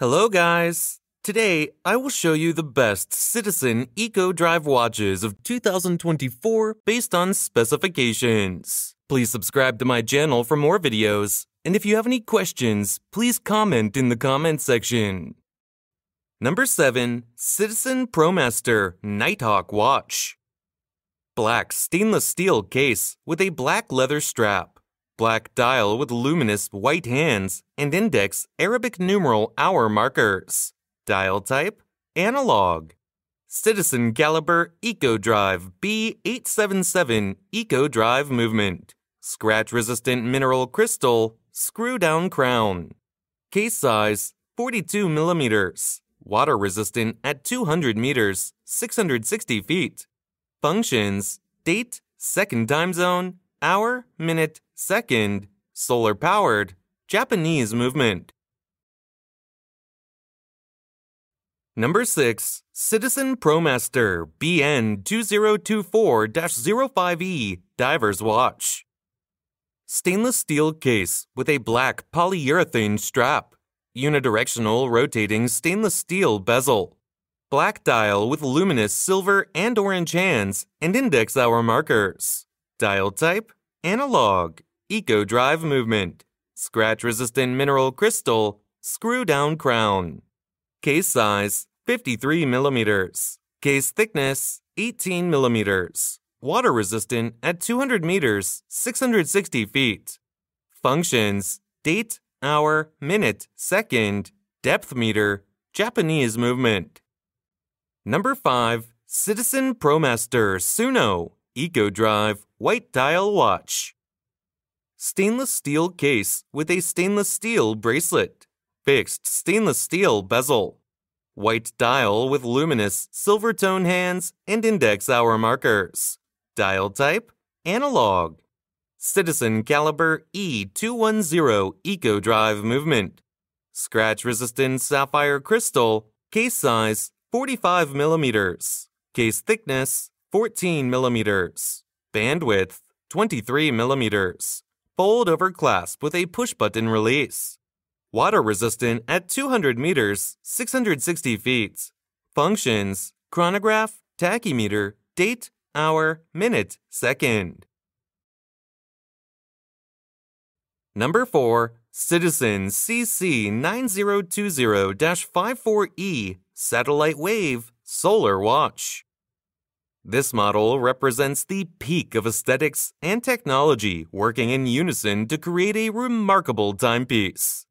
Hello, guys. Today, I will show you the best Citizen Eco Drive watches of 2024 based on specifications. Please subscribe to my channel for more videos, and if you have any questions, please comment in the comment section. Number 7. Citizen ProMaster Nighthawk Watch. Black stainless steel case with a black leather strap. Black dial with luminous white hands and index Arabic numeral hour markers. Dial type analog. Citizen Caliber Eco Drive B877 Eco Drive movement. Scratch resistant mineral crystal, screw down crown. Case size 42 millimeters. Water resistant at 200 meters, 660 feet. Functions date, second time zone, hour, minute, second, solar powered, Japanese movement. Number 6. Citizen ProMaster BN2024-05E Diver's Watch. Stainless steel case with a black polyurethane strap. Unidirectional rotating stainless steel bezel. Black dial with luminous silver and orange hands and index hour markers. Dial type analog. Eco drive movement. Scratch resistant mineral crystal. Screw down crown. Case size 53 millimeters. Case thickness 18 millimeters. Water resistant at 200 meters, 660 feet. Functions date, hour, minute, second, depth meter, Japanese movement. Number 5. Citizen ProMaster Tsuno Eco Drive White Dial Watch. Stainless steel case with a stainless steel bracelet. Fixed stainless steel bezel. White dial with luminous silver tone hands and index hour markers. Dial type analog. Citizen Caliber E210 Eco Drive movement. Scratch resistant sapphire crystal. Case size 45 millimeters. Case thickness 14 millimeters. Bandwidth 23 millimeters. Fold over clasp with a push button release. Water resistant at 200 meters, 660 feet. Functions chronograph, tachymeter, date, hour, minute, second. Number 4. Citizen CC 9020 54E Satellite Wave Solar Watch. This model represents the peak of aesthetics and technology working in unison to create a remarkable timepiece.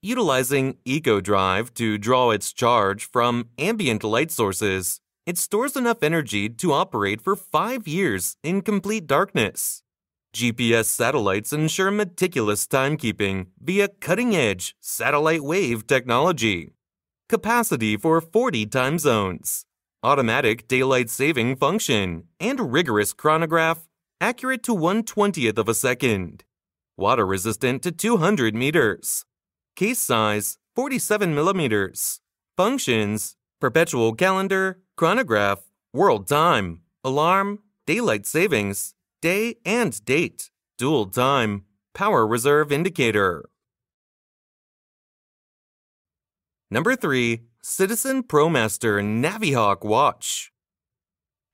Utilizing EcoDrive to draw its charge from ambient light sources, it stores enough energy to operate for five years in complete darkness. GPS satellites ensure meticulous timekeeping via cutting edge satellite wave technology. Capacity for 40 time zones. Automatic daylight saving function and rigorous chronograph, accurate to 1 20th of a second. Water resistant to 200 meters. Case size 47 millimeters. Functions perpetual calendar, chronograph, world time, alarm, daylight savings, day and date, dual time, power reserve indicator. Number 3. Citizen ProMaster Navihawk Watch.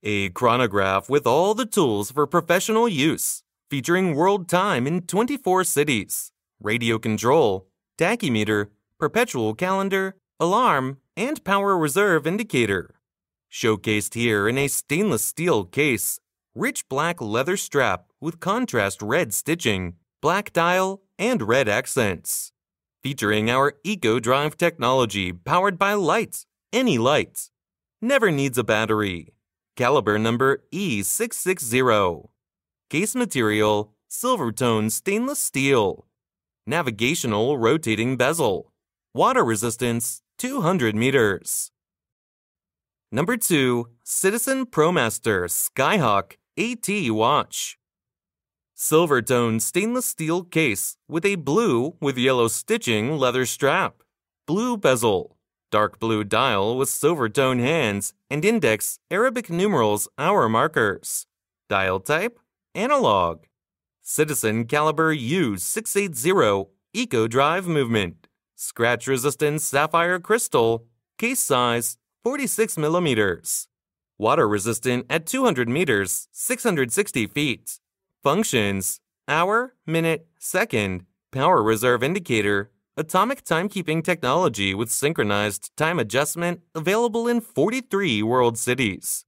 A chronograph with all the tools for professional use, featuring world time in 24 cities, radio control, tachymeter, perpetual calendar, alarm, and power reserve indicator. Showcased here in a stainless steel case, rich black leather strap with contrast red stitching, black dial, and red accents. Featuring our Eco Drive technology powered by lights, any lights. Never needs a battery. Caliber number E660. Case material, silver tone stainless steel. Navigational rotating bezel. Water resistance 200 meters. Number 2. Citizen ProMaster Skyhawk AT Watch. Silver tone stainless steel case with a blue with yellow stitching leather strap. Blue bezel. Dark blue dial with silver tone hands and index Arabic numerals hour markers. Dial type analog. Citizen Caliber U680 Eco Drive movement. Scratch resistant sapphire crystal. Case size 46 millimeters. Water resistant at 200 meters, 660 feet. Functions hour, minute, second, power reserve indicator, atomic timekeeping technology with synchronized time adjustment available in 43 world cities.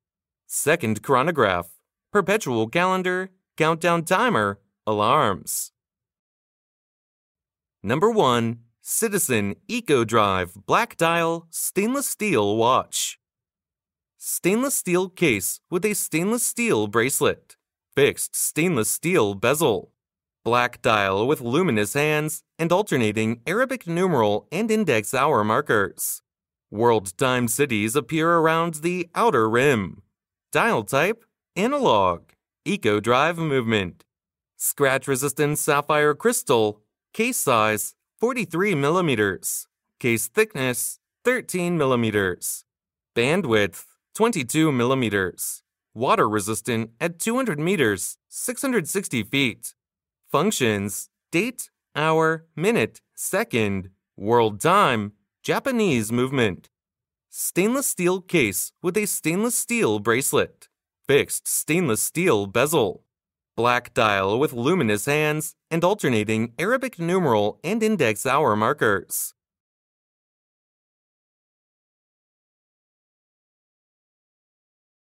Second chronograph, perpetual calendar, countdown timer, alarms. Number 1. Citizen Eco Drive Black Dial Stainless Steel Watch. Stainless steel case with a stainless steel bracelet. Fixed stainless steel bezel. Black dial with luminous hands and alternating Arabic numeral and index hour markers. World time cities appear around the outer rim. Dial type analog. Eco drive movement. Scratch resistant sapphire crystal. Case size 43 millimeters. Case thickness 13 millimeters. Bandwidth 22 millimeters. Water resistant at 200 meters, 660 feet. Functions date, hour, minute, second, world time, Japanese movement. Stainless steel case with a stainless steel bracelet. Fixed stainless steel bezel. Black dial with luminous hands and alternating Arabic numeral and index hour markers.